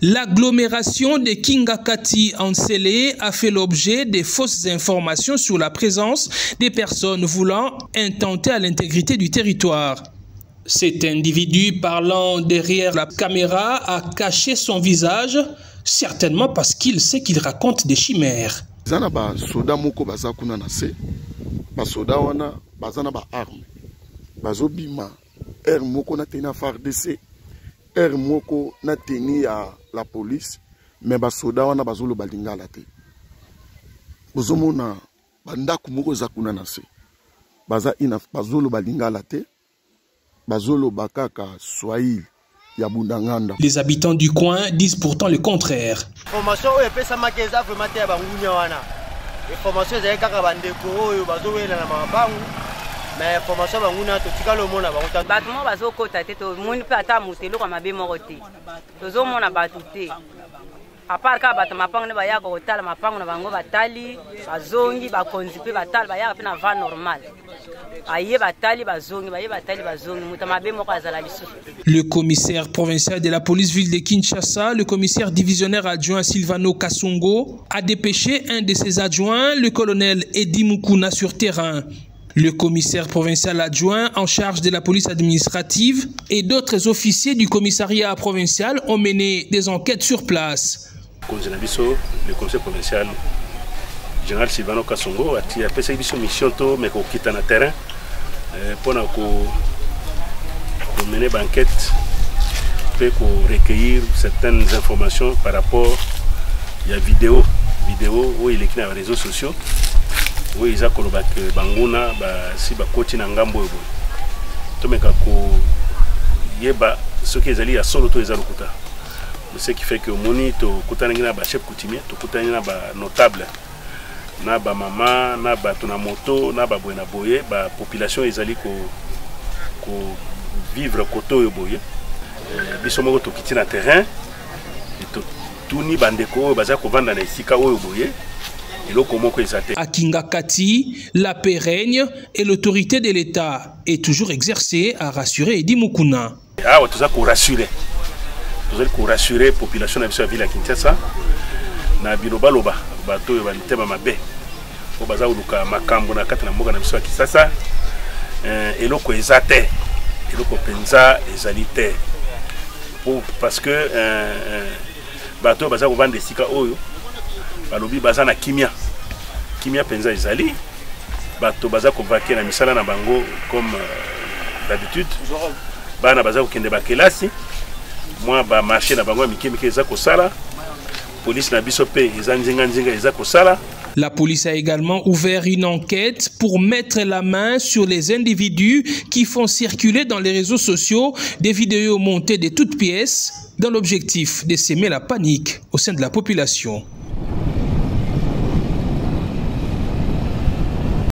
L'agglomération de Kingakati en Sélé a fait l'objet des fausses informations sur la présence des personnes voulant intenter à l'intégrité du territoire. Cet individu parlant derrière la caméra a caché son visage, certainement parce qu'il sait qu'il raconte des chimères. Soda moko na teni ya fardc ere moko na teni ya la police. Me basoda wana bazoloba lingala te. Bozomona bandako moko eza kuna na se. Baza ina bazoloba lingala te. Bazoloba kaka swahili Les habitants du coin disent pourtant le contraire. Ya information me formation ya bangunia totikali omona bango ta bato moko bazokota te tomoni mpe ata moto eloko mabe moko te. Tozomona bato te. Apart kaka bato mapango nde bayaka kotala mapango na bango batali bazongi bakonzi mpe batali bayaka mpe na va normal. Le commissaire provincial de la police ville de Kinshasa, le commissaire divisionnaire adjoint Silvano Kasongo, a dépêché un de ses adjoints, le colonel Edi Mukuna, sur terrain. Le commissaire provincial adjoint en charge de la police administrative et d'autres officiers du commissariat provincial ont mené des enquêtes sur place. le conseil provincial général silvano kasongo ati apesaki biso mission to me kokita na terrain mpona ko- komene baenquête mpe korecueillir certaines informations par rapport ya video video oyo eleki na bareseau sociaux oyo eza koloba ke banguna basi bakoti na ngambo oyo boye tomeka koyeba soki ezali ya solo to eza lokuta ce qui fait que omoni tokutanaki na bachef coutumier tokutani na banotable na bamama na bato na moto na baboye na boye bapopulation ezali ko- kovivre kote oyo boye. Eh, biso moko tokiti na terrain. Totuni bandeko oyo baza kovanda na esika oyo boye À Kingakati, la paix règne et l'autorité de l'État est toujours exercée à rassurer Edi Mukuna. awa toza korassure tozali korassure population na biso ya ville ya kinshasa. Na bilobaloba bato mabe. Oyo baza koluka makambo na kati na mboka na biso ya kinshasa. Eh, eloko eza te. Eloko mpenza ezali te. Po- parce que eh, eh, bato baza kovanda esika oyo balobi baza na kimia. Kimia mpenza ezali. Bato baza kovake na misala na bango comme euh, d'habitude. Bana baza kokende bakelasi mwa bamarché na bango ya mike mike eza kosala. Polisi na biso mpe eza nzinga-nzinga eza kosala. La police a également ouvert une enquête pour mettre la main sur les individus qui font circuler dans les réseaux sociaux des vidéos montées de toutes pièces dans l'objectif de s'aimer la panique au sein de la population.